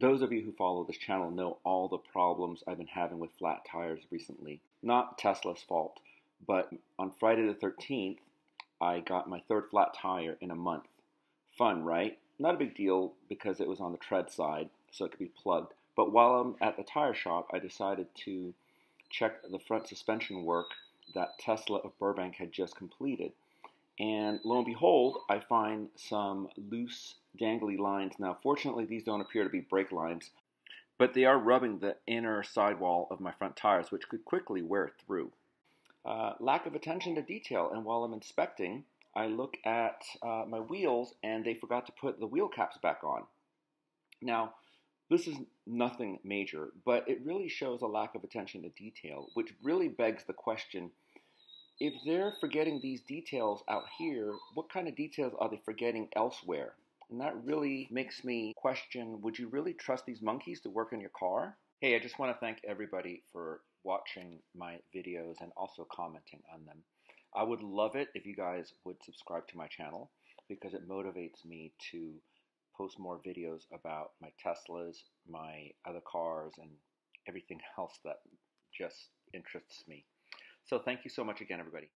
Those of you who follow this channel know all the problems I've been having with flat tires recently. Not Tesla's fault, but on Friday the 13th, I got my third flat tire in a month. Fun, right? Not a big deal because it was on the tread side, so it could be plugged. But while I'm at the tire shop, I decided to check the front suspension work that Tesla of Burbank had just completed. And lo and behold, I find some loose, dangly lines. Now, fortunately, these don't appear to be brake lines, but they are rubbing the inner sidewall of my front tires, which could quickly wear through. Uh, lack of attention to detail, and while I'm inspecting, I look at uh, my wheels and they forgot to put the wheel caps back on. Now, this is nothing major, but it really shows a lack of attention to detail, which really begs the question if they're forgetting these details out here, what kind of details are they forgetting elsewhere? And that really makes me question would you really trust these monkeys to work in your car? Hey, I just want to thank everybody for watching my videos and also commenting on them. I would love it if you guys would subscribe to my channel because it motivates me to post more videos about my Teslas, my other cars, and everything else that just interests me. So thank you so much again, everybody.